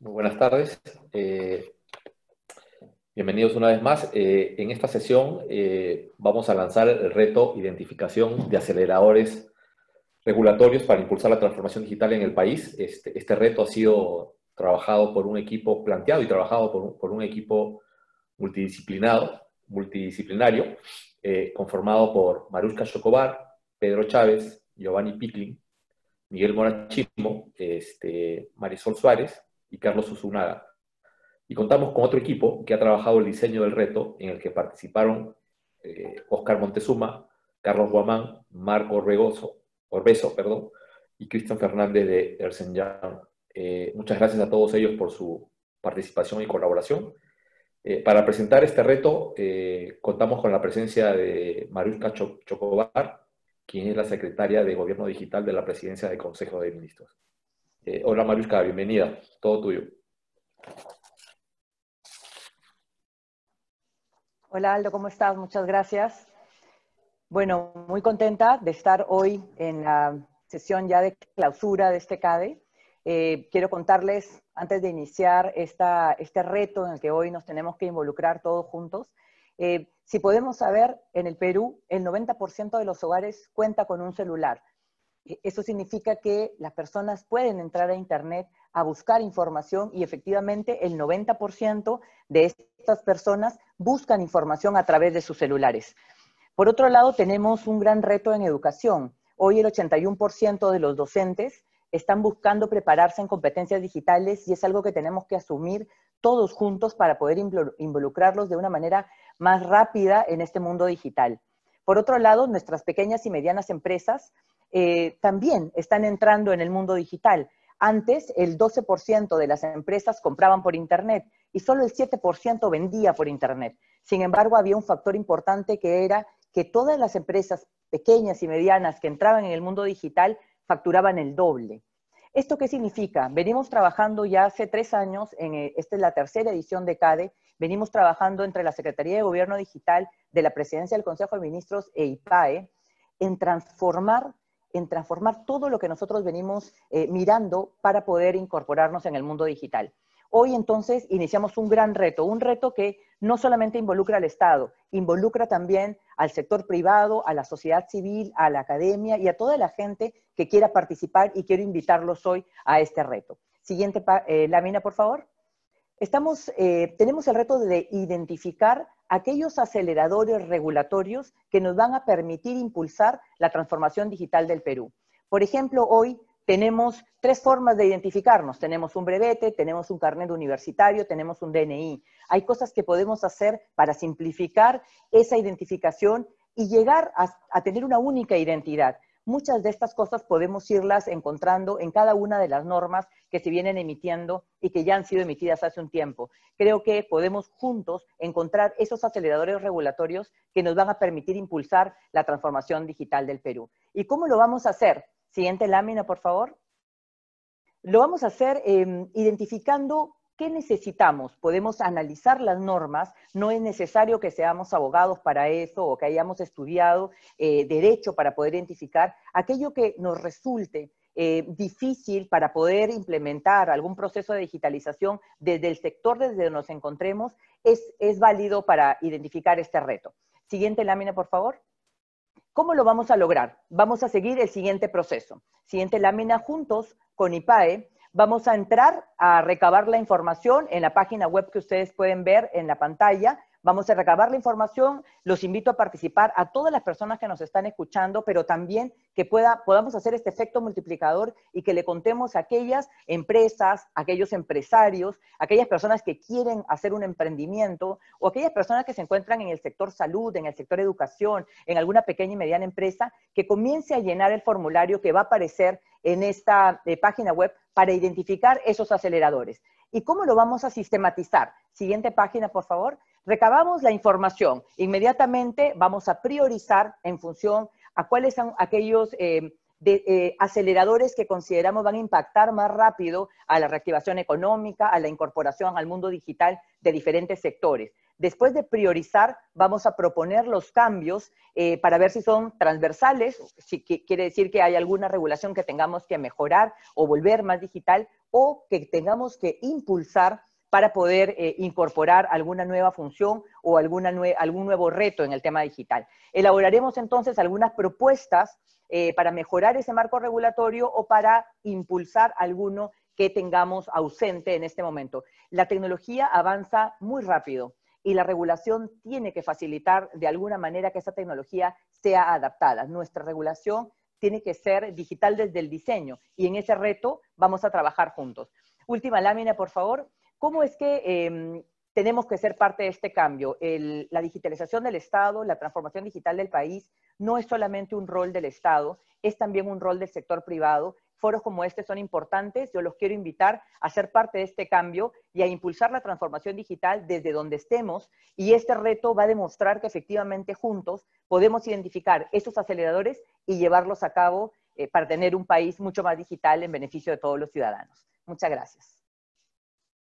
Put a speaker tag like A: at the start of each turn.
A: Muy buenas tardes. Eh, bienvenidos una vez más. Eh, en esta sesión eh, vamos a lanzar el reto Identificación de aceleradores regulatorios para impulsar la transformación digital en el país. Este, este reto ha sido trabajado por un equipo planteado y trabajado por un, equipo multidisciplinado, multidisciplinario, conformado por Maruska Chocobar, Pedro Chávez, Giovanni Picklin, Miguel Morachismo, este, Marisol Suárez, y Carlos Usunaga. Y contamos con otro equipo que ha trabajado el diseño del reto, en el que participaron Oscar eh, Montezuma, Carlos Guamán, Marco Orbegoso, Orbeso perdón, y Cristian Fernández de Ersen. Eh, muchas gracias a todos ellos por su participación y colaboración. Eh, para presentar este reto, contamos con la presencia de Mariuska Chocobar, quien es la secretaria de Gobierno Digital de la Presidencia del Consejo de Ministros. Hola Mariuska, bienvenida, todo tuyo.
B: Hola Aldo, ¿cómo estás? Muchas gracias. Bueno, muy contenta de estar hoy en la sesión ya de clausura de este CADE. Eh, quiero contarles, antes de iniciar esta, este reto en el que hoy nos tenemos que involucrar todos juntos, eh, si podemos saber, en el Perú el 90% de los hogares cuenta con un celular. E, eso significa que las personas pueden entrar a Internet a buscar información y efectivamente el 90% de estas personas buscan información a través de sus celulares. Por otro lado, tenemos un gran reto en educación. Hoy el 81% de los docentes están buscando prepararse en competencias digitales y es algo que tenemos que asumir todos juntos para poder involucrarlos de una manera más rápida en este mundo digital. Por otro lado, nuestras pequeñas y medianas empresas eh, también están entrando en el mundo digital. Antes, el 12% de las empresas compraban por Internet y solo el 7% vendía por Internet. Sin embargo, había un factor importante que era que todas las empresas pequeñas y medianas que entraban en el mundo digital facturaban el doble. ¿Esto qué significa? Venimos trabajando ya hace tres años, en, eh, esta es la tercera edición de CADE, venimos trabajando entre la Secretaría de Gobierno Digital de la Presidencia del Consejo de Ministros e IPAE en transformar en transformar todo lo que nosotros venimos eh, mirando para poder incorporarnos en el mundo digital. Hoy entonces iniciamos un gran reto, un reto que no solamente involucra al Estado, involucra también al sector privado, a la sociedad civil, a la academia y a toda la gente que quiera participar y quiero invitarlos hoy a este reto. Siguiente eh, lámina, por favor. Eh, tenemos el reto de identificar aquellos aceleradores regulatorios que nos van a permitir impulsar la transformación digital del Perú. Por ejemplo, hoy tenemos tres formas de identificarnos. Tenemos un brevete, tenemos un carnet universitario, tenemos un DNI. Hay cosas que podemos hacer para simplificar esa identificación y llegar a tener una única identidad. Muchas de estas cosas podemos irlas encontrando en cada una de las normas que se vienen emitiendo y que ya han sido emitidas hace un tiempo. Creo que podemos juntos encontrar esos aceleradores regulatorios que nos van a permitir impulsar la transformación digital del Perú. ¿Y cómo lo vamos a hacer? Siguiente lámina, por favor. Lo vamos a hacer em, identificando ¿Qué necesitamos? Podemos analizar las normas, no es necesario que seamos abogados para eso o que hayamos estudiado eh, derecho para poder identificar aquello que nos resulte eh, difícil para poder implementar algún proceso de digitalización desde el sector desde donde nos encontremos, es, es válido para identificar este reto. Siguiente lámina, por favor. ¿Cómo lo vamos a lograr? Vamos a seguir el siguiente proceso. Siguiente lámina, juntos con IPAE, Vamos a entrar a recabar la información en la página web que ustedes pueden ver en la pantalla. Vamos a recabar la información. Los invito a participar a todas las personas que nos están escuchando, pero también que pueda, podamos hacer este efecto multiplicador y que le contemos a aquellas empresas, aquellos empresarios, aquellas personas que quieren hacer un emprendimiento o aquellas personas que se encuentran en el sector salud, en el sector educación, en alguna pequeña y mediana empresa, que comience a llenar el formulario que va a aparecer en esta eh, página web para identificar esos aceleradores. ¿Y cómo lo vamos a sistematizar? Siguiente página, por favor. Recabamos la información, inmediatamente vamos a priorizar en función a cuáles son aquellos eh, eh, aceleradores que consideramos van a impactar más rápido a la reactivación económica, a la incorporación al mundo digital de diferentes sectores. Después de priorizar, vamos a proponer los cambios eh, para ver si son transversales, si quiere decir que hay alguna regulación que tengamos que mejorar o volver más digital, o que tengamos que impulsar para poder eh, incorporar alguna nueva función o alguna algún nuevo reto en el tema digital. Elaboraremos entonces algunas propuestas eh, para mejorar ese marco regulatorio o para impulsar alguno que tengamos ausente en este momento. La tecnología avanza muy rápido y la regulación tiene que facilitar de alguna manera que esa tecnología sea adaptada. Nuestra regulación tiene que ser digital desde el diseño y en ese reto vamos a trabajar juntos. Última lámina, por favor. ¿Cómo es que em, tenemos que ser parte de este cambio? la digitalización del Estado, la transformación digital del país, no es solamente un rol del Estado, es también un rol del sector privado. Foros como este son importantes, yo los quiero invitar a ser parte de este cambio y a impulsar la transformación digital desde donde estemos y este reto va a demostrar que efectivamente juntos podemos identificar esos aceleradores y llevarlos a cabo eh, para tener un país mucho más digital en beneficio de todos los ciudadanos. Muchas gracias.